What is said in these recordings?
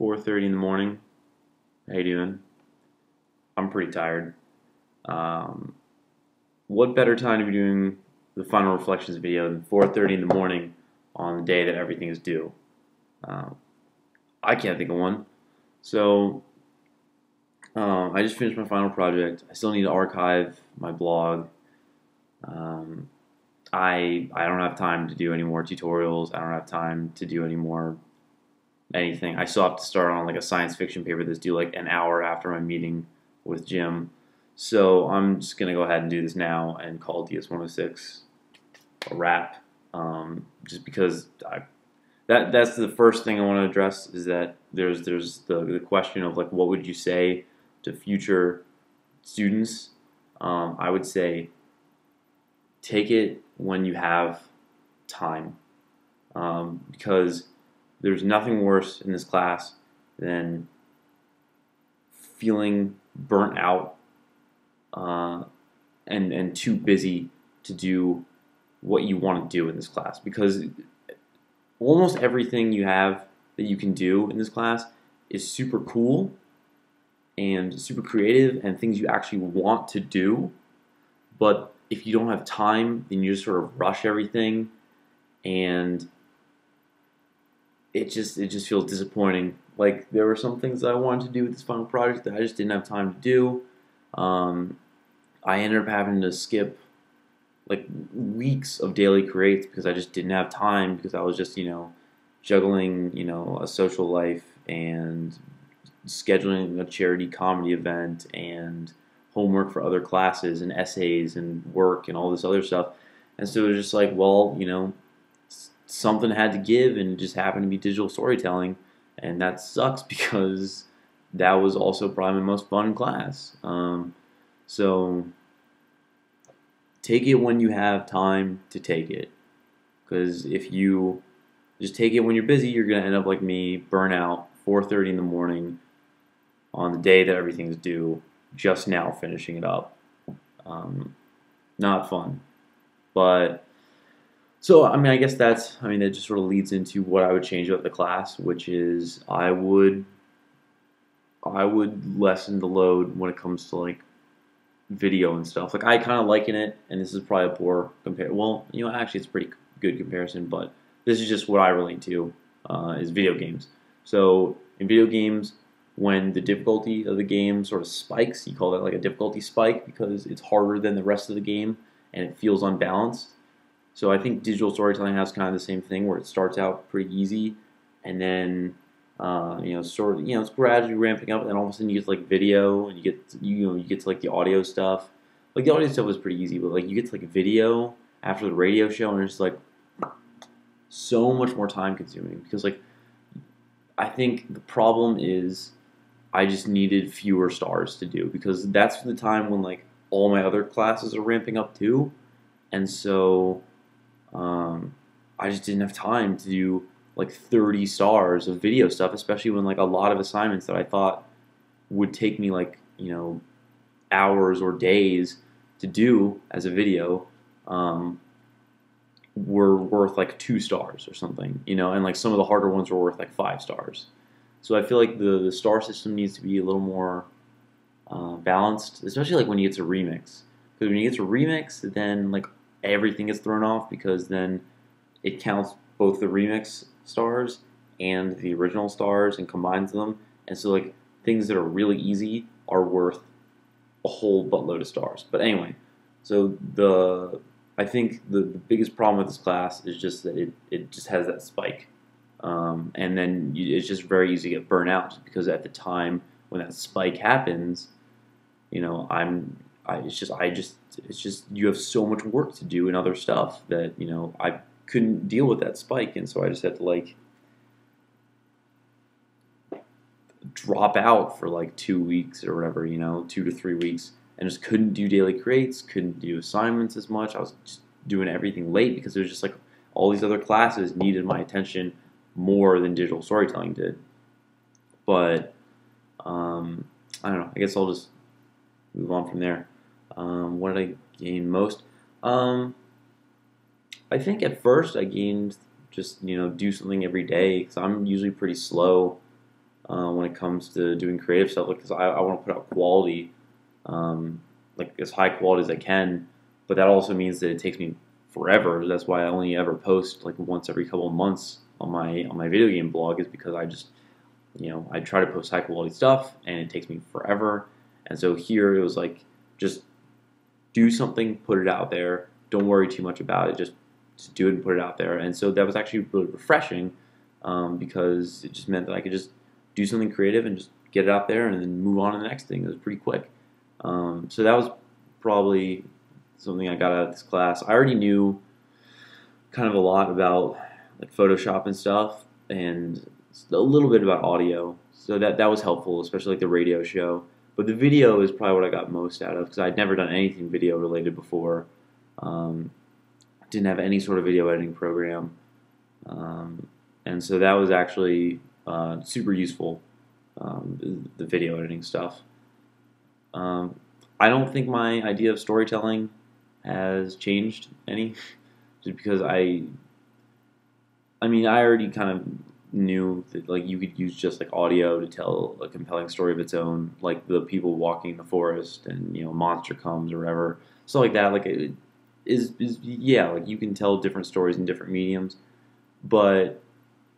4.30 in the morning. How you doing? I'm pretty tired. Um, what better time to be doing the final reflections video than 4.30 in the morning on the day that everything is due? Uh, I can't think of one. So um, I just finished my final project. I still need to archive my blog. Um, I I don't have time to do any more tutorials. I don't have time to do any more anything. I still have to start on like a science fiction paper that's due like an hour after my meeting with Jim. So I'm just gonna go ahead and do this now and call DS 106 a wrap. Um, just because I that that's the first thing I want to address is that there's there's the, the question of like what would you say to future students? Um, I would say take it when you have time um, because there's nothing worse in this class than feeling burnt out uh, and and too busy to do what you want to do in this class. Because almost everything you have that you can do in this class is super cool and super creative and things you actually want to do. But if you don't have time then you just sort of rush everything and it just it just feels disappointing. Like there were some things that I wanted to do with this final project that I just didn't have time to do. Um, I ended up having to skip like weeks of daily creates because I just didn't have time because I was just you know juggling you know a social life and scheduling a charity comedy event and homework for other classes and essays and work and all this other stuff. And so it was just like, well, you know, something had to give and it just happened to be digital storytelling. And that sucks because that was also probably my most fun class. Um, so take it when you have time to take it. Because if you just take it when you're busy you're going to end up like me burn out 4.30 in the morning on the day that everything's due just now finishing it up. Um, not fun. But so, I mean, I guess that's, I mean, that just sort of leads into what I would change about the class, which is I would, I would lessen the load when it comes to like video and stuff. Like, I kind of liken it, and this is probably a poor compare. Well, you know, actually, it's pretty good comparison, but this is just what I relate to uh, is video games. So, in video games, when the difficulty of the game sort of spikes, you call that like a difficulty spike because it's harder than the rest of the game and it feels unbalanced so I think digital storytelling has kind of the same thing where it starts out pretty easy and then uh, you know sort of you know it's gradually ramping up and then all of a sudden you get to, like video and you get you know you get to like the audio stuff. Like the audio stuff was pretty easy, but like you get to like video after the radio show and it's like so much more time consuming because like I think the problem is I just needed fewer stars to do because that's the time when like all my other classes are ramping up too. And so um, I just didn't have time to do like 30 stars of video stuff, especially when like a lot of assignments that I thought would take me like, you know, hours or days to do as a video um, were worth like two stars or something, you know, and like some of the harder ones were worth like five stars. So I feel like the, the star system needs to be a little more uh, balanced, especially like when you get to remix. Because when you get to remix, then like everything gets thrown off because then it counts both the remix stars and the original stars and combines them. And so like things that are really easy are worth a whole buttload of stars. But anyway, so the I think the, the biggest problem with this class is just that it, it just has that spike. Um, and then you, it's just very easy to get burnt out because at the time when that spike happens, you know, I'm I, it's just I just it's just you have so much work to do and other stuff that you know I couldn't deal with that spike, and so I just had to like drop out for like two weeks or whatever, you know, two to three weeks, and just couldn't do daily creates, couldn't do assignments as much. I was doing everything late because it was just like all these other classes needed my attention more than digital storytelling did. But um, I don't know. I guess I'll just move on from there. Um, what did I gain most? Um, I think at first I gained just you know do something every day because I'm usually pretty slow uh, when it comes to doing creative stuff. Like, cause I, I want to put out quality, um, like as high quality as I can. But that also means that it takes me forever. That's why I only ever post like once every couple of months on my on my video game blog. Is because I just you know I try to post high quality stuff and it takes me forever. And so here it was like just do something, put it out there. Don't worry too much about it. Just, just do it and put it out there. And so that was actually really refreshing um, because it just meant that I could just do something creative and just get it out there and then move on to the next thing. It was pretty quick. Um, so that was probably something I got out of this class. I already knew kind of a lot about like Photoshop and stuff, and a little bit about audio. So that that was helpful, especially like the radio show. But the video is probably what I got most out of because I'd never done anything video related before. Um, didn't have any sort of video editing program, um, and so that was actually uh, super useful. Um, the video editing stuff. Um, I don't think my idea of storytelling has changed any, just because I. I mean, I already kind of knew that like you could use just like audio to tell a compelling story of its own, like the people walking in the forest and you know monster comes or whatever, stuff like that. Like it is is yeah, like you can tell different stories in different mediums, but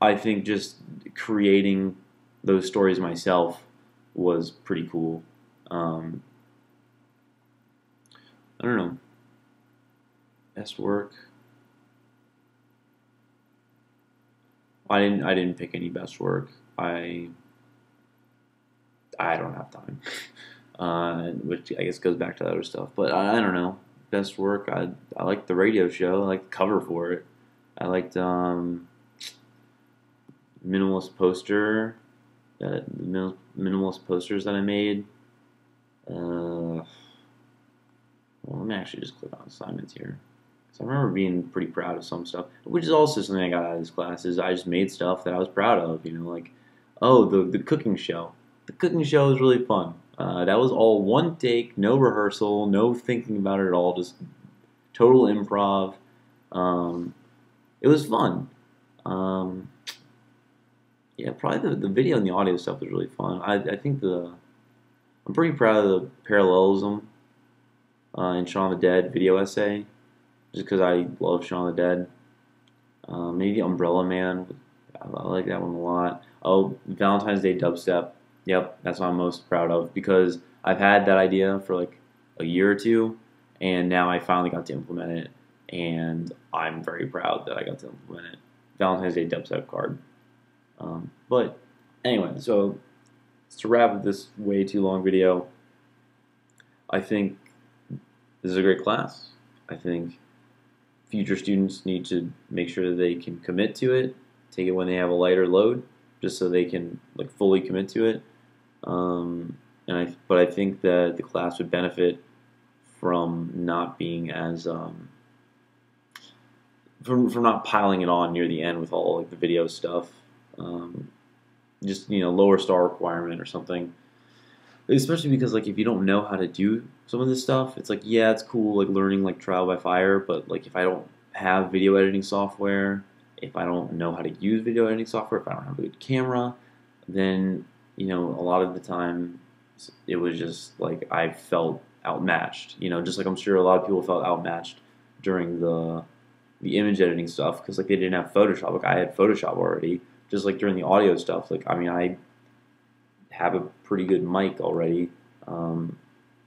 I think just creating those stories myself was pretty cool. Um, I don't know. Best work. I didn't. I didn't pick any best work. I. I don't have time, uh, which I guess goes back to other stuff. But I, I, don't know. Best work. I I like the radio show. I like the cover for it. I liked um, minimalist poster. Uh, minimalist posters that I made. Uh, well, let me actually just click on assignments here. So I remember being pretty proud of some stuff, which is also something I got out of this class. Is I just made stuff that I was proud of. You know, like oh the the cooking show. The cooking show was really fun. Uh, that was all one take, no rehearsal, no thinking about it at all, just total improv. Um, it was fun. Um, yeah, probably the, the video and the audio stuff was really fun. I, I think the I'm pretty proud of the parallelism uh, in Shaun the Dead video essay just because I love Shaun of the Dead. Uh, maybe Umbrella Man. I like that one a lot. Oh, Valentine's Day dubstep. Yep, that's what I'm most proud of because I've had that idea for like a year or two, and now I finally got to implement it, and I'm very proud that I got to implement it. Valentine's Day dubstep card. Um, but anyway, so to wrap up this way too long video, I think this is a great class. I think future students need to make sure that they can commit to it, take it when they have a lighter load, just so they can like fully commit to it. Um, and I, but I think that the class would benefit from not being as um, from from not piling it on near the end with all like the video stuff. Um, just you know, lower star requirement or something especially because like if you don't know how to do some of this stuff, it's like yeah, it's cool like learning like trial by fire, but like if I don't have video editing software, if I don't know how to use video editing software, if I don't have a good camera, then you know a lot of the time it was just like I felt outmatched. You know, just like I'm sure a lot of people felt outmatched during the the image editing stuff because like they didn't have Photoshop. Like I had Photoshop already. Just like during the audio stuff, like I mean I have a pretty good mic already. Um,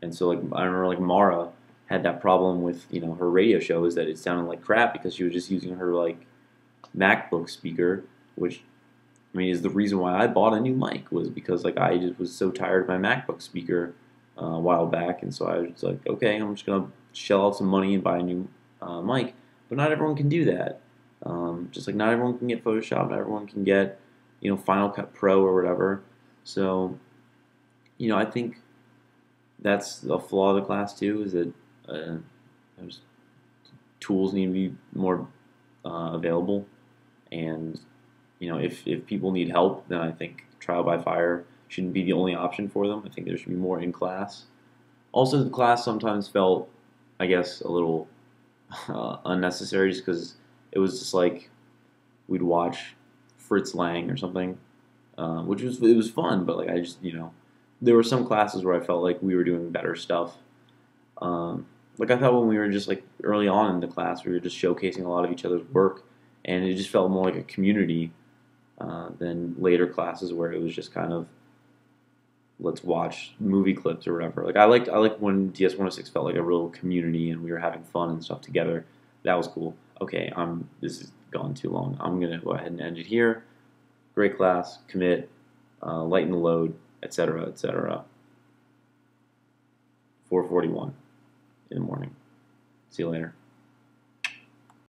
and so like I remember like Mara had that problem with you know her radio show is that it sounded like crap because she was just using her like MacBook speaker, which I mean is the reason why I bought a new mic was because like I just was so tired of my MacBook speaker uh, a while back, and so I was like, okay, I'm just gonna shell out some money and buy a new uh, mic. But not everyone can do that. Um, just like not everyone can get Photoshop, not everyone can get you know Final Cut Pro or whatever. So, you know, I think that's a flaw of the class too. Is that uh, tools need to be more uh, available, and you know, if if people need help, then I think trial by fire shouldn't be the only option for them. I think there should be more in class. Also, the class sometimes felt, I guess, a little uh, unnecessary just because it was just like we'd watch Fritz Lang or something um, which was it was fun. But like I just you know, there were some classes where I felt like we were doing better stuff. Um, like I thought when we were just like early on in the class, we were just showcasing a lot of each other's work, and it just felt more like a community uh, than later classes where it was just kind of let's watch movie clips or whatever. Like I liked I liked when DS 106 felt like a real community and we were having fun and stuff together. That was cool. Okay, I'm this has gone too long. I'm gonna go ahead and end it here. Great class, commit, uh, lighten the load, etc., etc. 441 in the morning. See you later.